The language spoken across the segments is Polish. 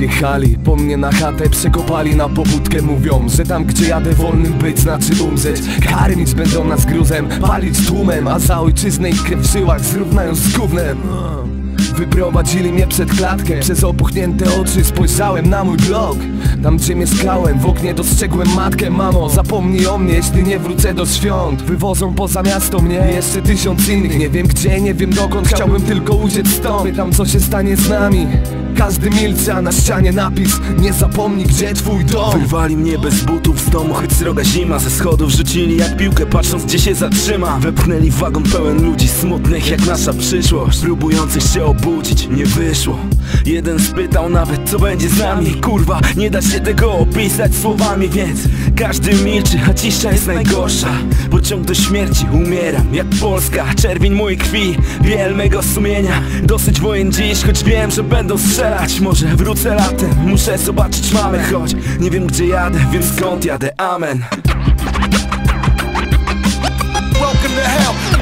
Podjechali po mnie na chatę, przekopali na pobudkę Mówią, że tam gdzie jadę wolnym być znaczy umrzeć. Karmić będą nas gruzem, palić tłumem A za ojczyznę ich krew w żyłach zrównają z gównem. Wyprowadzili mnie przed klatkę Przez opuchnięte oczy spojrzałem na mój blog Tam gdzie mieszkałem, w oknie dostrzegłem matkę. Mamo, zapomnij o mnie, jeśli nie wrócę do świąt. Wywożą poza miasto mnie i jeszcze tysiąc innych. Nie wiem gdzie, nie wiem dokąd, chciałbym tylko uciec stąd. Pytam co się stanie z nami każdy milczy, a na ścianie napis Nie zapomnij gdzie twój dom. Wyrwali mnie bez butów z domu, choć sroga zima. Ze schodów rzucili jak piłkę, patrząc gdzie się zatrzyma. Wepchnęli wagon pełen ludzi smutnych jak nasza przyszłość. Próbujących się obudzić, nie wyszło. Jeden spytał nawet co będzie z nami. Kurwa, nie da się tego opisać słowami Więc każdy milczy, a cisza jest najgorsza. Pociąg do śmierci, umieram jak Polska. Czerwień mojej krwi, biel mego sumienia. Dosyć wojen dziś, choć wiem, że będą strzelać. Może wrócę latem, muszę zobaczyć mamę. Choć nie wiem gdzie jadę, więc skąd jadę, amen. Welcome to hell.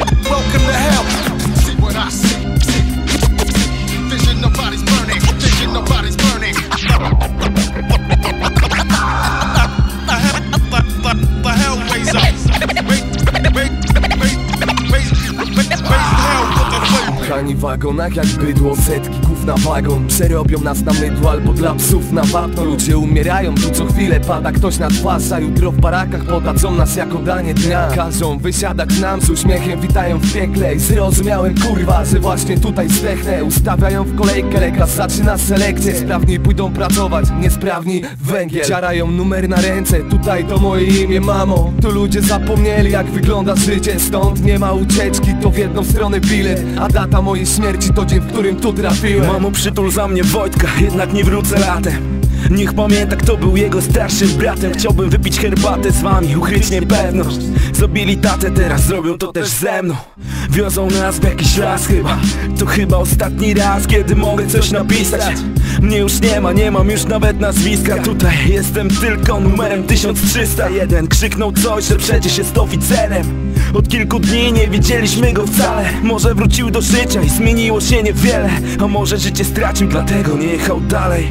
Wagonach jak bydło, setki na wagon Przerobią nas na mydło albo dla psów na wapno Ludzie umierają, tu co chwilę pada ktoś na twarz A jutro w barakach podadzą nas jako danie dnia. Każą wysiadać nam z uśmiechem, witają w piekle I zrozumiałem kurwa, że właśnie tutaj zdechnę. Ustawiają w kolejkę, lekarz zaczyna selekcję. Sprawni pójdą pracować, niesprawni węgiel. Ciarają numer na ręce, tutaj to moje imię mamo. Tu ludzie zapomnieli jak wygląda życie Stąd nie ma ucieczki, to w jedną stronę bilet. A data mojej śmierci to dzień, w którym tu trafiłem. Mamo przytul za mnie Wojtka, jednak nie wrócę latem Niech pamięta kto był jego starszym bratem. Chciałbym wypić herbatę z wami, ukryć niepewność. Zabili tatę, teraz zrobią to też ze mną. Wiozą nas w jakiś las chyba. To chyba ostatni raz, kiedy mogę coś napisać. Mnie już nie ma, nie mam już nawet nazwiska. Tutaj jestem tylko numerem 1301 Krzyknął coś, że przecież jest oficerem. Od kilku dni nie widzieliśmy go wcale. Może wrócił do życia i zmieniło się niewiele. A może życie stracił, dlatego nie jechał dalej